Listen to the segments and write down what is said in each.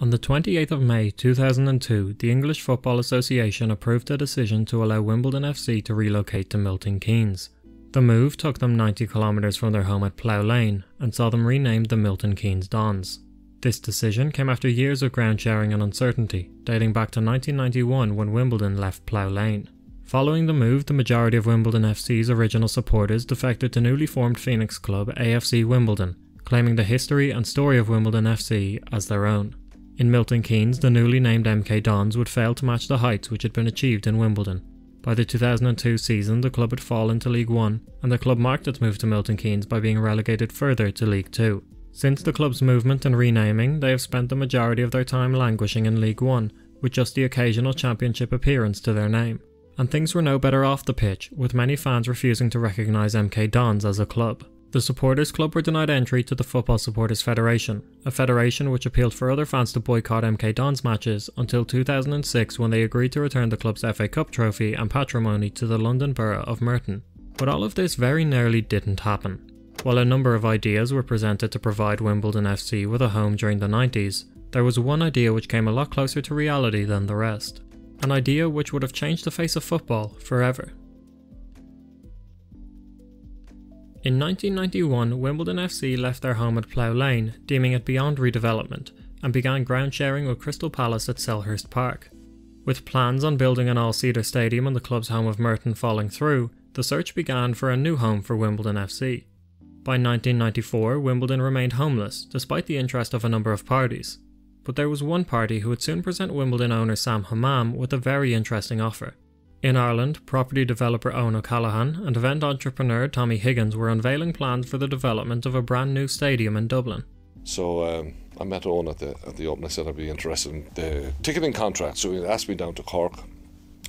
On the 28th of May 2002, the English Football Association approved a decision to allow Wimbledon FC to relocate to Milton Keynes. The move took them 90 kilometres from their home at Plough Lane and saw them renamed the Milton Keynes Dons. This decision came after years of ground sharing and uncertainty, dating back to 1991 when Wimbledon left Plough Lane. Following the move, the majority of Wimbledon FC's original supporters defected to newly formed Phoenix club AFC Wimbledon, claiming the history and story of Wimbledon FC as their own. In Milton Keynes, the newly named MK Dons would fail to match the heights which had been achieved in Wimbledon. By the 2002 season, the club had fallen to League One, and the club marked its move to Milton Keynes by being relegated further to League Two. Since the club's movement and renaming, they have spent the majority of their time languishing in League One, with just the occasional championship appearance to their name. And things were no better off the pitch, with many fans refusing to recognise MK Dons as a club. The Supporters Club were denied entry to the Football Supporters Federation, a federation which appealed for other fans to boycott MK Dons matches until 2006 when they agreed to return the club's FA Cup trophy and patrimony to the London Borough of Merton. But all of this very nearly didn't happen. While a number of ideas were presented to provide Wimbledon FC with a home during the 90s, there was one idea which came a lot closer to reality than the rest. An idea which would have changed the face of football forever. In 1991, Wimbledon FC left their home at Plough Lane, deeming it beyond redevelopment, and began ground sharing with Crystal Palace at Selhurst Park. With plans on building an all seater stadium and the club's home of Merton falling through, the search began for a new home for Wimbledon FC. By 1994, Wimbledon remained homeless, despite the interest of a number of parties. But there was one party who would soon present Wimbledon owner Sam Hammam with a very interesting offer. In Ireland, property developer Owen O'Callaghan and event entrepreneur Tommy Higgins were unveiling plans for the development of a brand new stadium in Dublin. So um, I met Owen at the at the open. I said I'd be interested in the ticketing contract. So he asked me down to Cork,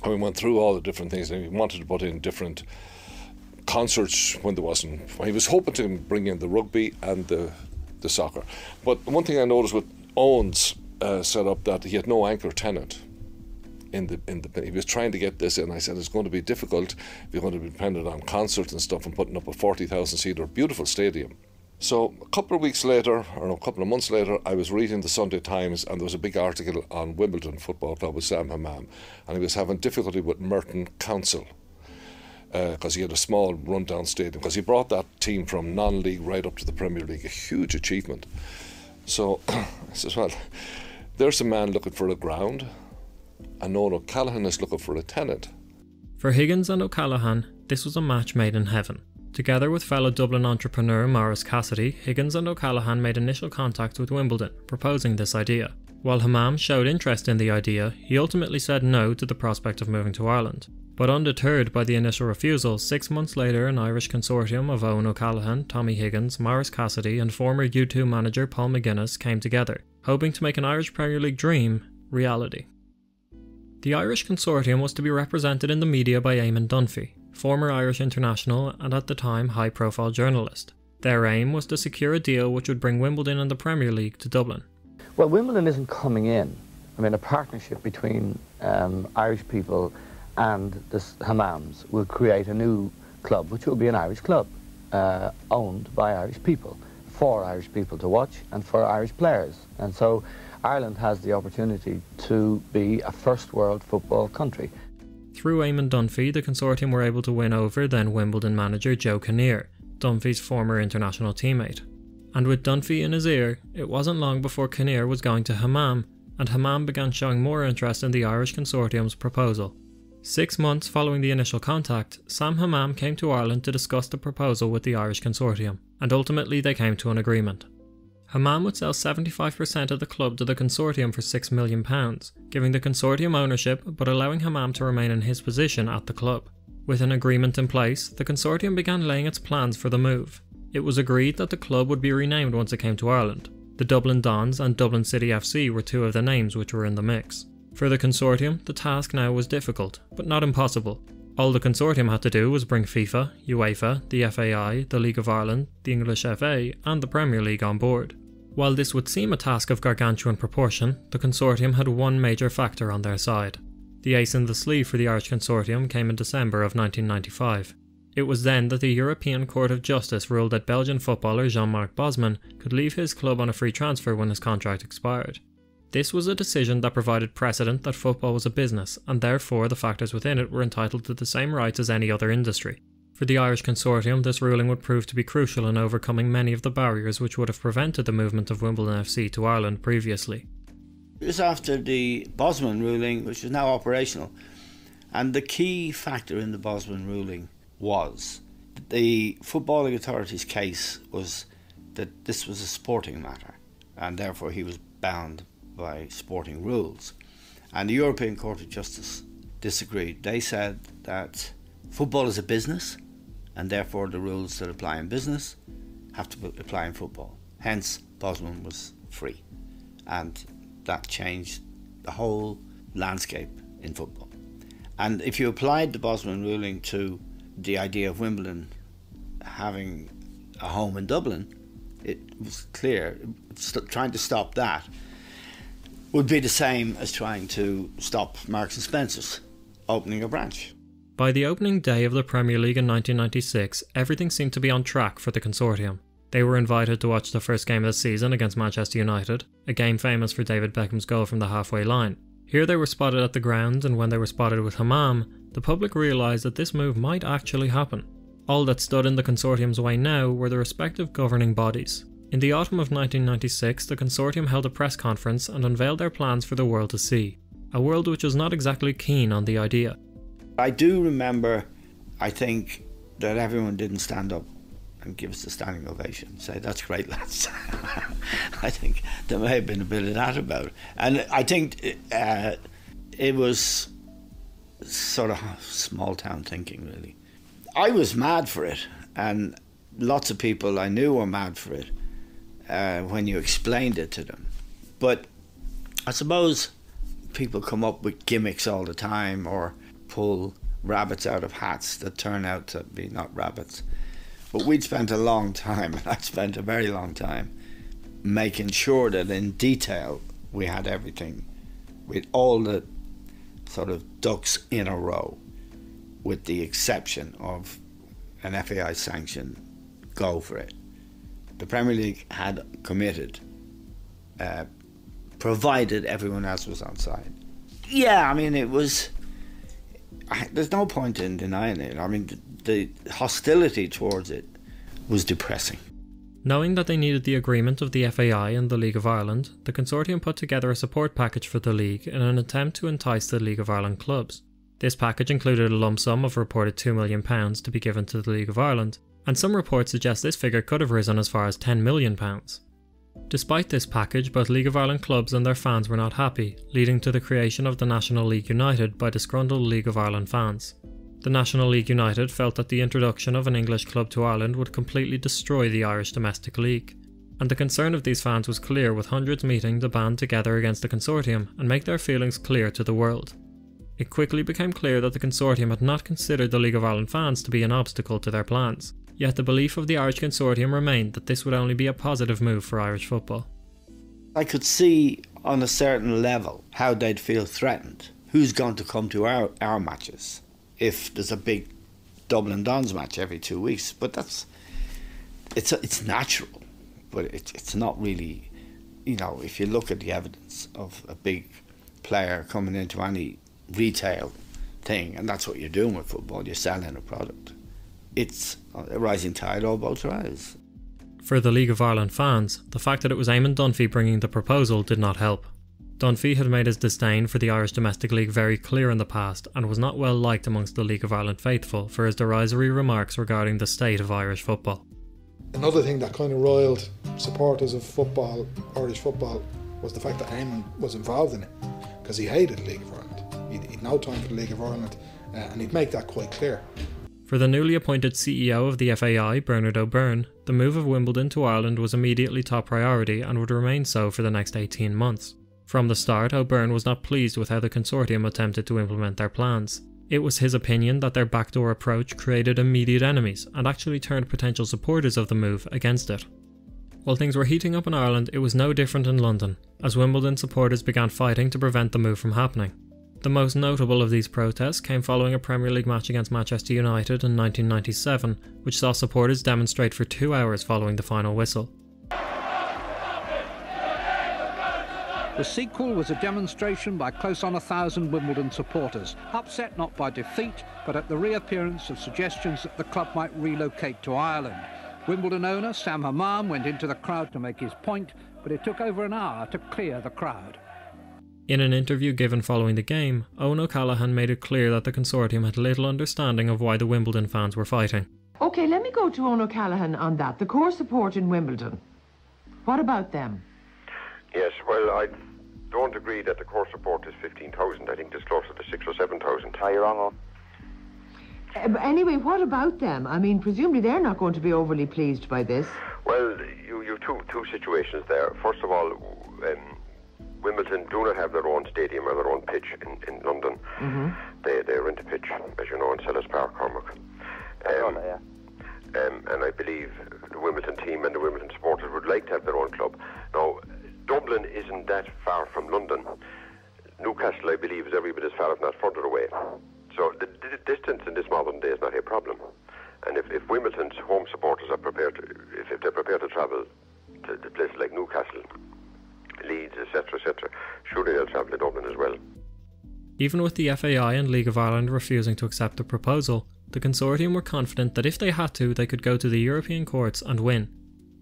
and we went through all the different things. And he wanted to put in different concerts when there wasn't. He was hoping to bring in the rugby and the the soccer. But one thing I noticed with Owen's uh, setup that he had no anchor tenant in the in the he was trying to get this in. I said it's going to be difficult if you're going to be dependent on concerts and stuff and putting up a forty thousand seater beautiful stadium. So a couple of weeks later, or a couple of months later, I was reading the Sunday Times and there was a big article on Wimbledon Football Club with Sam Hammam, and he was having difficulty with Merton Council because uh, he had a small rundown stadium because he brought that team from non-league right up to the Premier League, a huge achievement. So I says, well, there's a man looking for a ground and Owen O'Callaghan is looking for a tenant. For Higgins and O'Callaghan, this was a match made in heaven. Together with fellow Dublin entrepreneur Maurice Cassidy, Higgins and O'Callaghan made initial contact with Wimbledon, proposing this idea. While Hammam showed interest in the idea, he ultimately said no to the prospect of moving to Ireland. But undeterred by the initial refusal, six months later, an Irish consortium of Owen O'Callaghan, Tommy Higgins, Maurice Cassidy, and former U2 manager Paul McGuinness came together, hoping to make an Irish Premier League dream reality. The Irish consortium was to be represented in the media by Eamon Dunphy, former Irish international and at the time high profile journalist. Their aim was to secure a deal which would bring Wimbledon and the Premier League to Dublin. Well, Wimbledon isn't coming in. I mean, a partnership between um, Irish people and the Hammams will create a new club, which will be an Irish club, uh, owned by Irish people, for Irish people to watch and for Irish players. And so Ireland has the opportunity to be a first world football country. Through Eamon Dunphy, the consortium were able to win over then Wimbledon manager Joe Kinnear, Dunphy's former international teammate. And with Dunphy in his ear, it wasn't long before Kinnear was going to Hammam, and Hammam began showing more interest in the Irish consortium's proposal. Six months following the initial contact, Sam Hammam came to Ireland to discuss the proposal with the Irish consortium, and ultimately they came to an agreement. Hammam would sell 75% of the club to the consortium for £6 million, giving the consortium ownership but allowing Hammam to remain in his position at the club. With an agreement in place, the consortium began laying its plans for the move. It was agreed that the club would be renamed once it came to Ireland. The Dublin Dons and Dublin City FC were two of the names which were in the mix. For the consortium, the task now was difficult, but not impossible, all the consortium had to do was bring FIFA, UEFA, the FAI, the League of Ireland, the English FA, and the Premier League on board. While this would seem a task of gargantuan proportion, the consortium had one major factor on their side. The ace in the sleeve for the Irish consortium came in December of 1995. It was then that the European Court of Justice ruled that Belgian footballer Jean Marc Bosman could leave his club on a free transfer when his contract expired. This was a decision that provided precedent that football was a business, and therefore the factors within it were entitled to the same rights as any other industry. For the Irish Consortium, this ruling would prove to be crucial in overcoming many of the barriers which would have prevented the movement of Wimbledon FC to Ireland previously. It was after the Bosman ruling, which is now operational. And the key factor in the Bosman ruling was that the Footballing Authority's case was that this was a sporting matter, and therefore he was bound by sporting rules. And the European Court of Justice disagreed. They said that football is a business, and therefore the rules that apply in business have to apply in football. Hence, Bosman was free. And that changed the whole landscape in football. And if you applied the Bosman ruling to the idea of Wimbledon having a home in Dublin, it was clear trying to stop that would be the same as trying to stop Marks and Spencer's opening a branch. By the opening day of the Premier League in 1996, everything seemed to be on track for the consortium. They were invited to watch the first game of the season against Manchester United, a game famous for David Beckham's goal from the halfway line. Here they were spotted at the ground, and when they were spotted with Hammam, the public realised that this move might actually happen. All that stood in the consortium's way now were the respective governing bodies. In the autumn of 1996, the consortium held a press conference and unveiled their plans for the world to see. A world which was not exactly keen on the idea. I do remember, I think, that everyone didn't stand up and give us a standing ovation. Say, that's great, lads. I think there may have been a bit of that about it. And I think uh, it was sort of small town thinking, really. I was mad for it, and lots of people I knew were mad for it uh, when you explained it to them. But I suppose people come up with gimmicks all the time or pull rabbits out of hats that turn out to be not rabbits. But we'd spent a long time, and I'd spent a very long time, making sure that in detail we had everything with all the sort of ducks in a row, with the exception of an FAI sanction go for it the Premier League had committed, uh, provided everyone else was on side. Yeah, I mean, it was. I, there's no point in denying it. I mean, the, the hostility towards it was depressing. Knowing that they needed the agreement of the FAI and the League of Ireland, the consortium put together a support package for the league in an attempt to entice the League of Ireland clubs. This package included a lump sum of reported £2 million to be given to the League of Ireland, and some reports suggest this figure could have risen as far as £10 million. Despite this package, both League of Ireland clubs and their fans were not happy, leading to the creation of the National League United by disgruntled League of Ireland fans. The National League United felt that the introduction of an English club to Ireland would completely destroy the Irish domestic league. And the concern of these fans was clear with hundreds meeting to band together against the consortium and make their feelings clear to the world. It quickly became clear that the consortium had not considered the League of Ireland fans to be an obstacle to their plans, Yet the belief of the Irish Consortium remained that this would only be a positive move for Irish football. I could see on a certain level how they'd feel threatened. Who's going to come to our, our matches if there's a big Dublin Dons match every two weeks? But that's it's it's natural, but it, it's not really. You know, if you look at the evidence of a big player coming into any retail thing, and that's what you're doing with football, you're selling a product it's a rising tide, all boats rise. For the League of Ireland fans, the fact that it was Eamon Dunphy bringing the proposal did not help. Dunphy had made his disdain for the Irish domestic league very clear in the past and was not well liked amongst the League of Ireland faithful for his derisory remarks regarding the state of Irish football. Another thing that kind of roiled supporters of football, Irish football, was the fact that Eamon was involved in it because he hated the League of Ireland. He'd, he'd no time for the League of Ireland uh, and he'd make that quite clear. For the newly appointed CEO of the FAI, Bernard O'Byrne, the move of Wimbledon to Ireland was immediately top priority and would remain so for the next 18 months. From the start, O'Byrne was not pleased with how the consortium attempted to implement their plans. It was his opinion that their backdoor approach created immediate enemies and actually turned potential supporters of the move against it. While things were heating up in Ireland, it was no different in London, as Wimbledon supporters began fighting to prevent the move from happening. The most notable of these protests came following a Premier League match against Manchester United in 1997, which saw supporters demonstrate for two hours following the final whistle. The sequel was a demonstration by close on a thousand Wimbledon supporters, upset not by defeat, but at the reappearance of suggestions that the club might relocate to Ireland. Wimbledon owner Sam Hammam went into the crowd to make his point, but it took over an hour to clear the crowd. In an interview given following the game, Owen O'Callaghan made it clear that the consortium had little understanding of why the Wimbledon fans were fighting. OK, let me go to Owen O'Callaghan on that. The core support in Wimbledon. What about them? Yes, well, I don't agree that the core support is 15,000. I think it's closer to 6 or 7,000. Are you wrong, uh, but anyway, what about them? I mean, presumably they're not going to be overly pleased by this. Well, you you two two situations there. First of all, um, Wimbledon do not have their own stadium or their own pitch in, in London. Mm-hmm. They they rent a pitch, as you know, in Selhurst Park, Cormac. Um, yeah. Um, and I believe the Wimbledon team and the Wimbledon supporters would like to have their own club. Now, Dublin isn't that far from London. Newcastle, I believe, is every bit as far, if not further away. So the, the distance in this modern day is not a problem. And if, if Wimbledon's home supporters are prepared to, Even with the FAI and League of Ireland refusing to accept the proposal, the consortium were confident that if they had to, they could go to the European courts and win.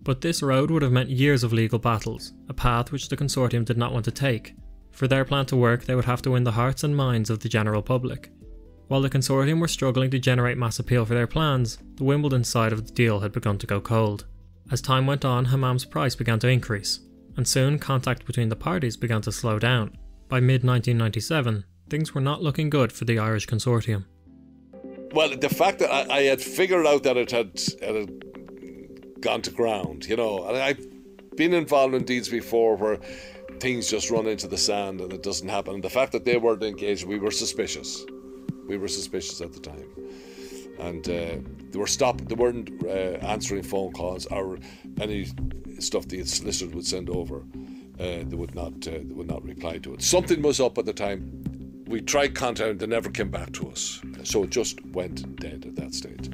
But this road would have meant years of legal battles, a path which the consortium did not want to take. For their plan to work, they would have to win the hearts and minds of the general public. While the consortium were struggling to generate mass appeal for their plans, the Wimbledon side of the deal had begun to go cold. As time went on, Hammam's price began to increase, and soon contact between the parties began to slow down. By mid 1997, things were not looking good for the Irish consortium. Well, the fact that I, I had figured out that it had, it had gone to ground, you know, and I've been involved in deeds before where things just run into the sand and it doesn't happen. And the fact that they weren't engaged, we were suspicious. We were suspicious at the time, and uh, they were stopped. They weren't uh, answering phone calls or any stuff the solicitor would send over. Uh, they would not. Uh, they would not reply to it. Something was up at the time. We tried contact, they never came back to us. So it just went dead at that stage.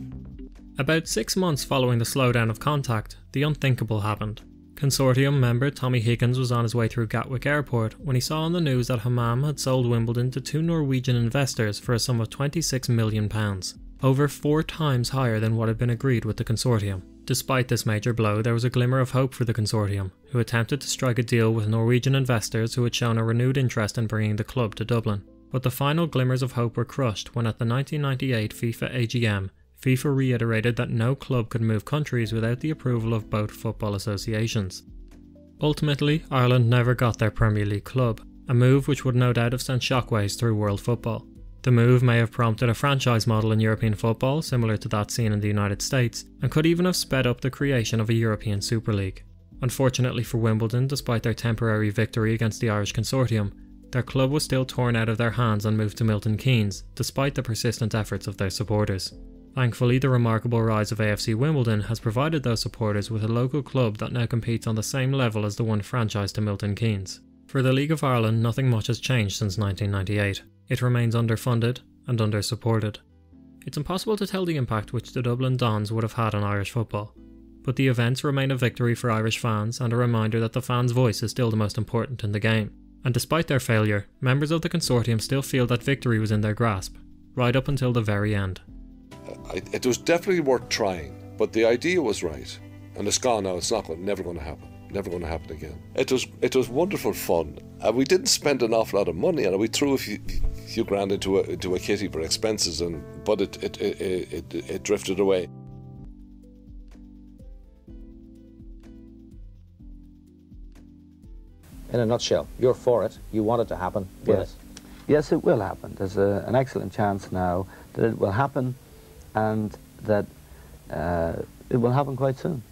About six months following the slowdown of contact, the unthinkable happened. Consortium member Tommy Higgins was on his way through Gatwick Airport when he saw on the news that Hammam had sold Wimbledon to two Norwegian investors for a sum of £26 million, over four times higher than what had been agreed with the consortium. Despite this major blow, there was a glimmer of hope for the consortium, who attempted to strike a deal with Norwegian investors who had shown a renewed interest in bringing the club to Dublin. But the final glimmers of hope were crushed when at the 1998 FIFA AGM, FIFA reiterated that no club could move countries without the approval of both football associations. Ultimately, Ireland never got their Premier League club, a move which would no doubt have sent shockwaves through world football. The move may have prompted a franchise model in European football similar to that seen in the United States, and could even have sped up the creation of a European Super League. Unfortunately for Wimbledon, despite their temporary victory against the Irish consortium, their club was still torn out of their hands and moved to Milton Keynes, despite the persistent efforts of their supporters. Thankfully, the remarkable rise of AFC Wimbledon has provided those supporters with a local club that now competes on the same level as the one franchised to Milton Keynes. For the League of Ireland, nothing much has changed since 1998. It remains underfunded and undersupported. It's impossible to tell the impact which the Dublin Dons would have had on Irish football, but the events remain a victory for Irish fans and a reminder that the fans' voice is still the most important in the game. And despite their failure, members of the consortium still feel that victory was in their grasp, right up until the very end it was definitely worth trying, but the idea was right, and it's gone now. It's not going, never going to happen. Never going to happen again. It was it was wonderful fun. and we didn't spend an awful lot of money and. We threw a few, few grand into a into a kitty for expenses, and but it it, it, it, it drifted away. In a nutshell, you're for it. You want it to happen. Yes. Yes, it will happen. There's a, an excellent chance now that it will happen and that uh, it will happen quite soon.